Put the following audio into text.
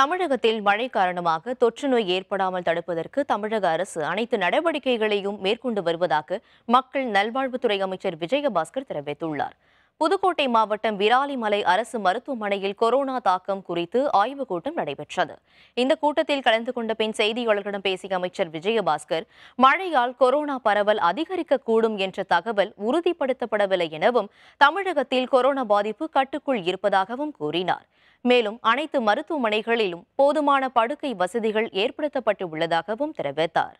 தமிழகத்தில் மழை காரணமாக தொற்று நோய் ஏற்படாமல் தடுப்பதற்கு தமிழக அரசு அனைத்து நடவடிக்கைகளையும் மேற்கொண்டு வருவதாக மக்கள் நல்வாழ்வுத்துறை அமைச்சர் விஜயபாஸ்கர் தெரிவித்துள்ளார். புதுக்கோட்டை மாவட்டம் விராலிமலை அரசு மருத்துவமனையில் கொரோனா தாக்கம் குறித்து ஆய்வுக் கூட்டம் நடைபெற்றது. இந்த கூட்டத்தில் கலந்து கொண்ட பின் செய்தியாளர்களிடம் பேசிய அமைச்சர் விஜயபாஸ்கர் மழையால் கொரோனா பரவல் அதிகரிக்கக்கூடும் என்ற தகவல் உறுதிப்படுத்தப்படவில்லை எனவும் தமிழகத்தில் கொரோனா பாதிப்பு கட்டுக்குள் இருப்பதாகவும் கூறினார். மேலும் அனைத்து மருத்துவமனைகளிலும் போதுமான படுக்கை வசதிகள் ஏற்படுத்தப்பட்டு உள்ளதாகவும் தெரிவித்தார்.